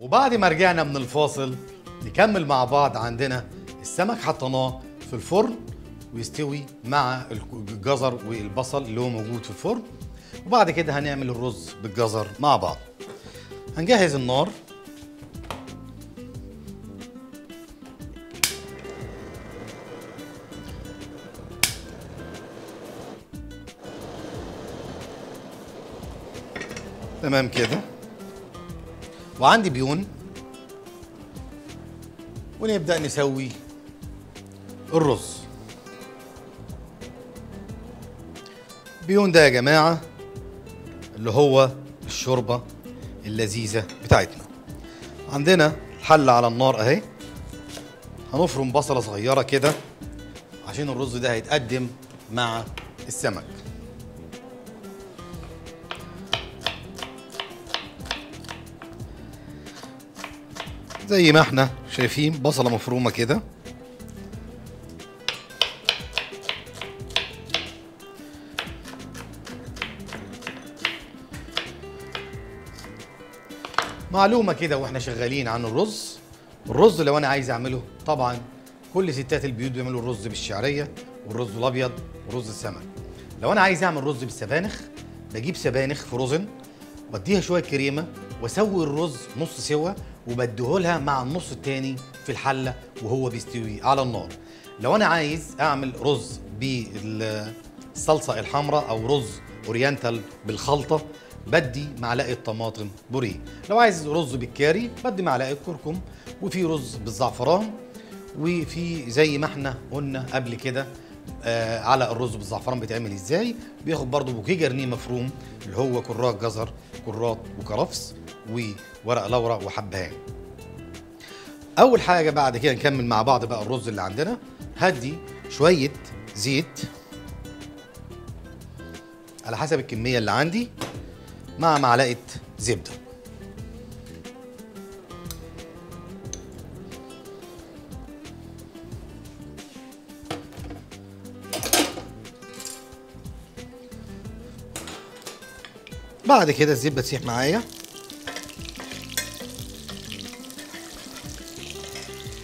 وبعد ما رجعنا من الفاصل نكمل مع بعض عندنا السمك حطيناه في الفرن ويستوي مع الجزر والبصل اللي هو موجود في الفرن. وبعد كده هنعمل الرز بالجزر مع بعض. هنجهز النار. تمام كده؟ وعندي بيون. ونبدأ نسوي الرز. بيون ده يا جماعة اللي هو الشوربة اللذيذة بتاعتنا. عندنا الحلة على النار أهي. هنفرم بصلة صغيرة كده عشان الرز ده هيتقدم مع السمك. زي ما إحنا شايفين بصلة مفرومة كده. معلومة كده وإحنا شغالين عن الرز. الرز لو أنا عايز أعمله طبعا كل ستات البيوت بيعملوا الرز بالشعرية والرز الأبيض ورز السمك. لو أنا عايز أعمل رز بالسبانخ بجيب سبانخ frozen بديها شوية كريمة وأسوي الرز نص سوا وبديهولها مع النص التاني في الحلة وهو بيستوي على النار. لو أنا عايز أعمل رز بالصلصة الحمراء أو رز oriental بالخلطة بدي معلقة طماطم بوريه لو عايز رز بالكاري بدي معلقة كركم وفي رز بالزعفران وفي زي ما إحنا قلنا قبل كده آه على الرز بالزعفران بيتعمل إزاي؟ بياخد برضو بوكيه جرنيه مفروم اللي هو كراك جزر كرات وكرفس وورق لورا وحبهان. أول حاجة بعد كده نكمل مع بعض بقى الرز اللي عندنا. هدي شوية زيت على حسب الكمية اللي عندي مع معلقة زبدة. بعد كده الزبدة تسيح معايا.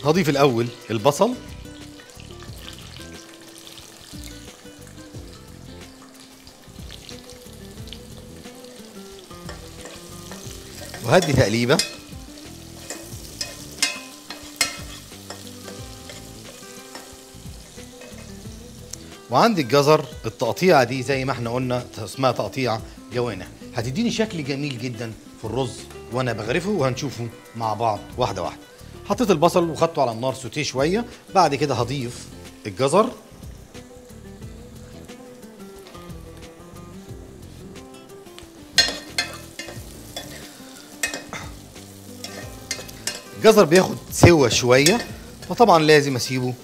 هضيف الأول البصل. وهدي تقليبة. وعندي الجزر التقطيعه دي زي ما إحنا قلنا اسمها تقطيع جوانح. هتديني شكل جميل جدا في الرز وأنا بغرفه وهنشوفه مع بعض واحدة واحدة. حطيت البصل وخدته على النار سوتيه شوية. بعد كده هضيف الجزر. الجزر بياخد سوا شوية فطبعا لازم أسيبه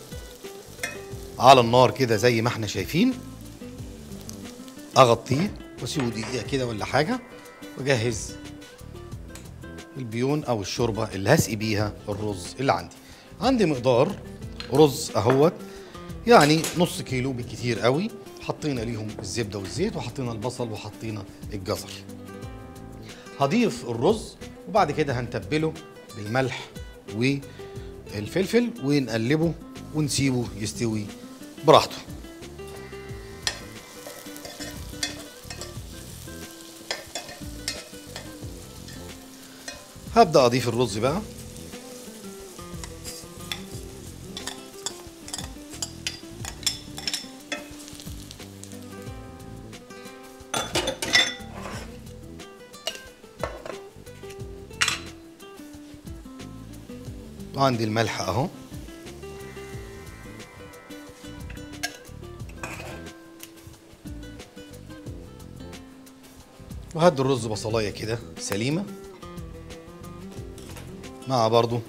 على النار كده زي ما إحنا شايفين. أغطيه وأسيبه دقيقة كده ولا حاجة وأجهز البيون أو الشوربة اللي هسقي بيها الرز اللي عندي. عندي مقدار رز أهوت يعني نص كيلو بالكتير قوي. حطينا ليهم الزبدة والزيت وحطينا البصل وحطينا الجزر. هضيف الرز وبعد كده هنتبله بالملح والفلفل ونقلبه ونسيبه يستوي براحته. هبدأ أضيف الرز بقى. وعندي الملح أهو. وهدي الرز بصلاية كده سليمة. مع برضو.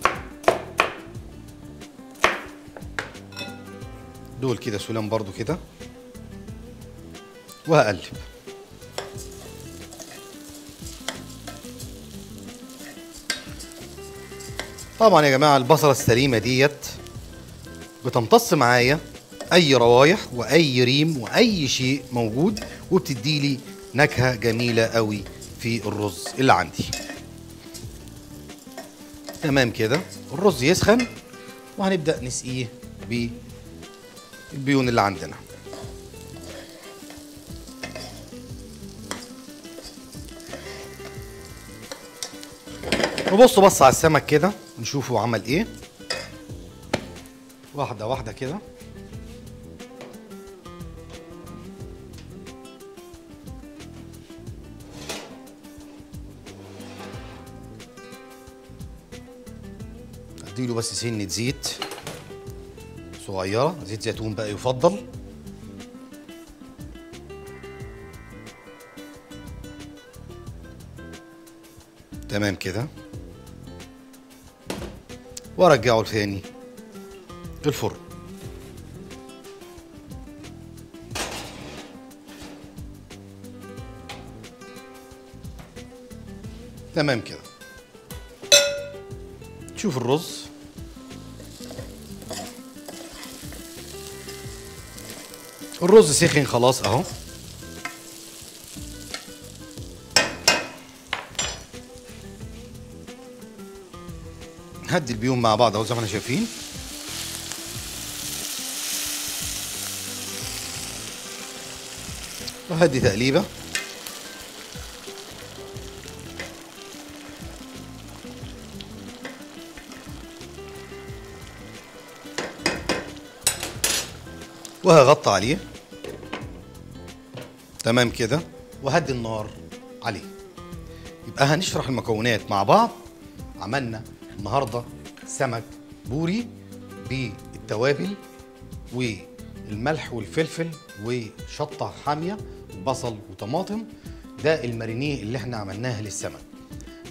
دول كده سلام برضو كده. وهقلب طبعا يا جماعة البصله السليمة ديت بتمتص معايا أي روايح وأي ريم وأي شيء موجود وبتدي لي نكهة جميلة قوي في الرز اللي عندي. تمام كده. الرز يسخن وهنبدأ نسقيه بالبيون اللي عندنا. نبص بص على السمك كده نشوفه عمل إيه. واحدة واحدة كده. اديله بس سنة زيت. صغيرة زيت زيتون بقى يفضل. تمام كده. وارجعه تاني الفرن. تمام كده. شوف الرز. الرز سخن خلاص اهو. هدي البيوم مع بعض اهو زي ما إحنا شايفين. وهدي تقليبة. وهغطي عليه. تمام كده؟ وهدي النار عليه. يبقى هنشرح المكونات مع بعض. عملنا النهارده سمك بوري بالتوابل والملح والفلفل وشطة حامية وبصل وطماطم. ده المارينيه اللي إحنا عملناه للسمك.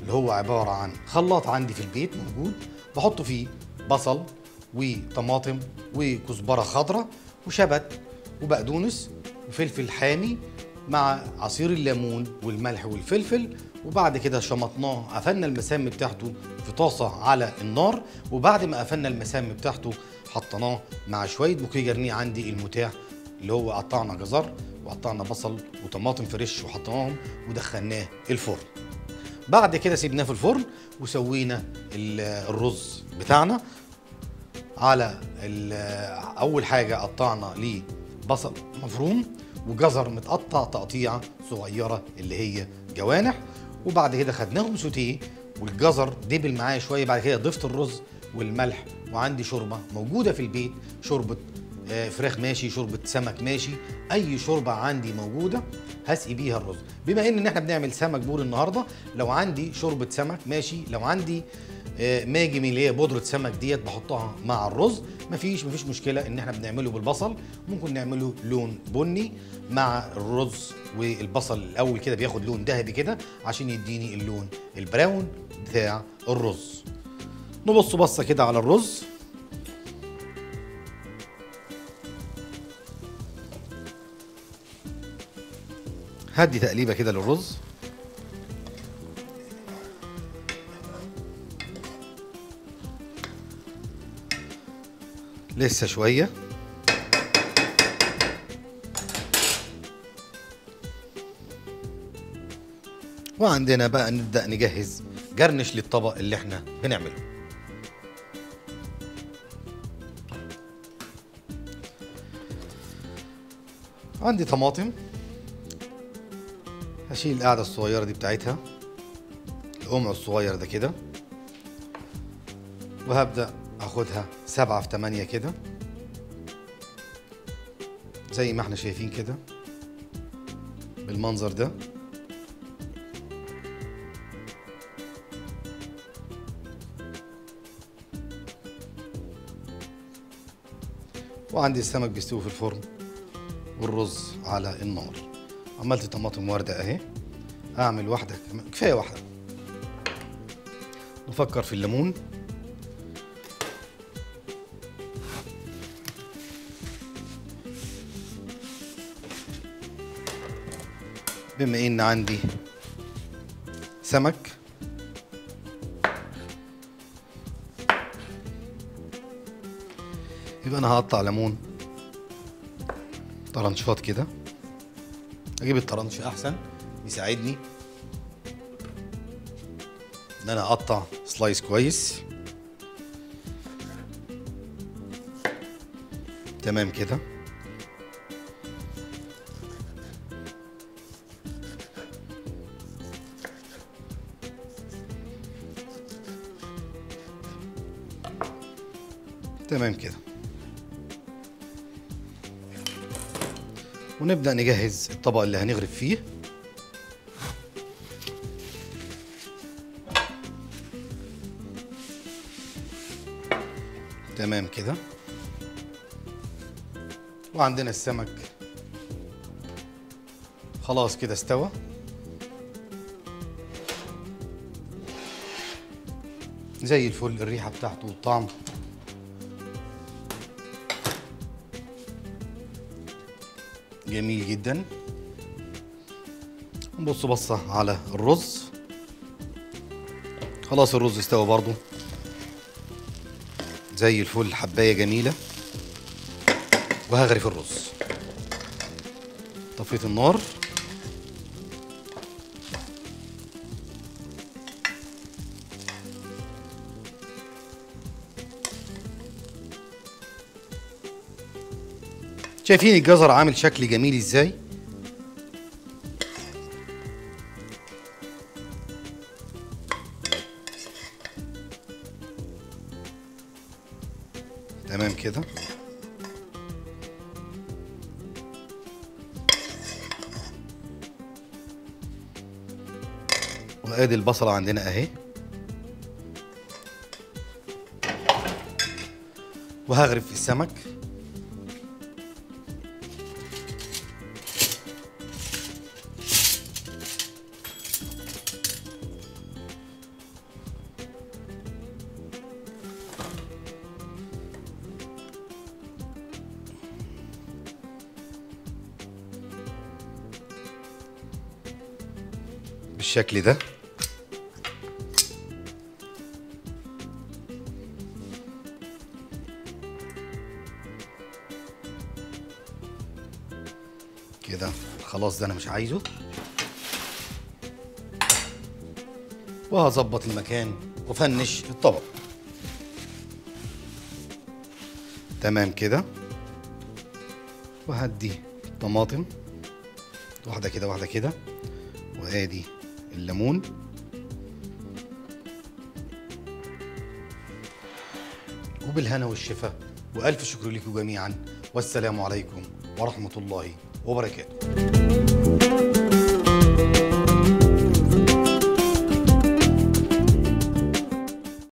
اللي هو عبارة عن خلاط عندي في البيت موجود. بحط فيه بصل وطماطم وكزبرة خضراء. وشبت وبقدونس وفلفل حامي مع عصير الليمون والملح والفلفل وبعد كده شمطناه قفلنا المسام بتاعته في طاسة على النار وبعد ما قفلنا المسام بتاعته حطيناه مع شوية بوكيه جرنيه عندي المتاح اللي هو قطعنا جزر وقطعنا بصل وطماطم فريش وحطيناهم ودخلناه الفرن. بعد كده سيبناه في الفرن وسوينا ال- الرز بتاعنا على أول حاجة قطعنا ليه بصل مفروم وجزر متقطع تقطيعه صغيرة اللي هي جوانح وبعد كده خدناهم سوتيه والجزر دبل معايا شوية بعد كده ضفت الرز والملح وعندي شوربة موجودة في البيت شوربة آه، فراخ ماشي شوربة سمك ماشي أي شوربة عندي موجودة هسقي بيها الرز. بما إن إحنا بنعمل سمك بور النهارده لو عندي شوربة سمك ماشي لو عندي ماجي اللي هي بودره سمك ديت بحطها مع الرز. مفيش مفيش مشكله ان إحنا بنعمله بالبصل. ممكن نعمله لون بني مع الرز والبصل الأول كده بياخد لون ذهبي كده عشان يديني اللون البراون بتاع الرز. نبص بصة كده على الرز. هدي تقليبة كده للرز. لسه شوية. وعندنا بقى نبدأ نجهز جرنش للطبق اللي إحنا بنعمله. عندي طماطم. هشيل القاعدة الصغيرة دي بتاعتها القمع الصغير ده كده. وهبدأ اخدها سبعة في تمانية كده. زي ما إحنا شايفين كده. بالمنظر ده. وعندي السمك بيستوي في الفرن. والرز على النار. عملت طماطم وردة أهي. اعمل واحدة كفاية واحدة. نفكر في الليمون. بما إن عندي سمك. يبقى أنا هقطع ليمون طرنشات كده. أجيب الطرنش أحسن يساعدني. إن أنا أقطع سلايس كويس. تمام كده. تمام كده. ونبدأ نجهز الطبق اللي هنغرف فيه. تمام كده. وعندنا السمك. خلاص كده استوى. زي الفل الريحة بتاعته والطعم. جميل جدا. نبص بصة على الرز. خلاص الرز استوى برضو. زي الفل حباية جميلة. وهغرف الرز. طفيت النار. شايفين الجزر عامل شكل جميل إزاي؟ تمام كده. وادي البصلة عندنا اهي. وهغرف السمك. بالشكل ده. كده. خلاص ده أنا مش عايزه. وهظبط المكان وفنش الطبق. تمام كده. وهدي طماطم واحدة كده واحدة كده. وآدي الليمون. وبالهنا والشفا وألف شكر لكم جميعا. والسلام عليكم ورحمة الله وبركاته.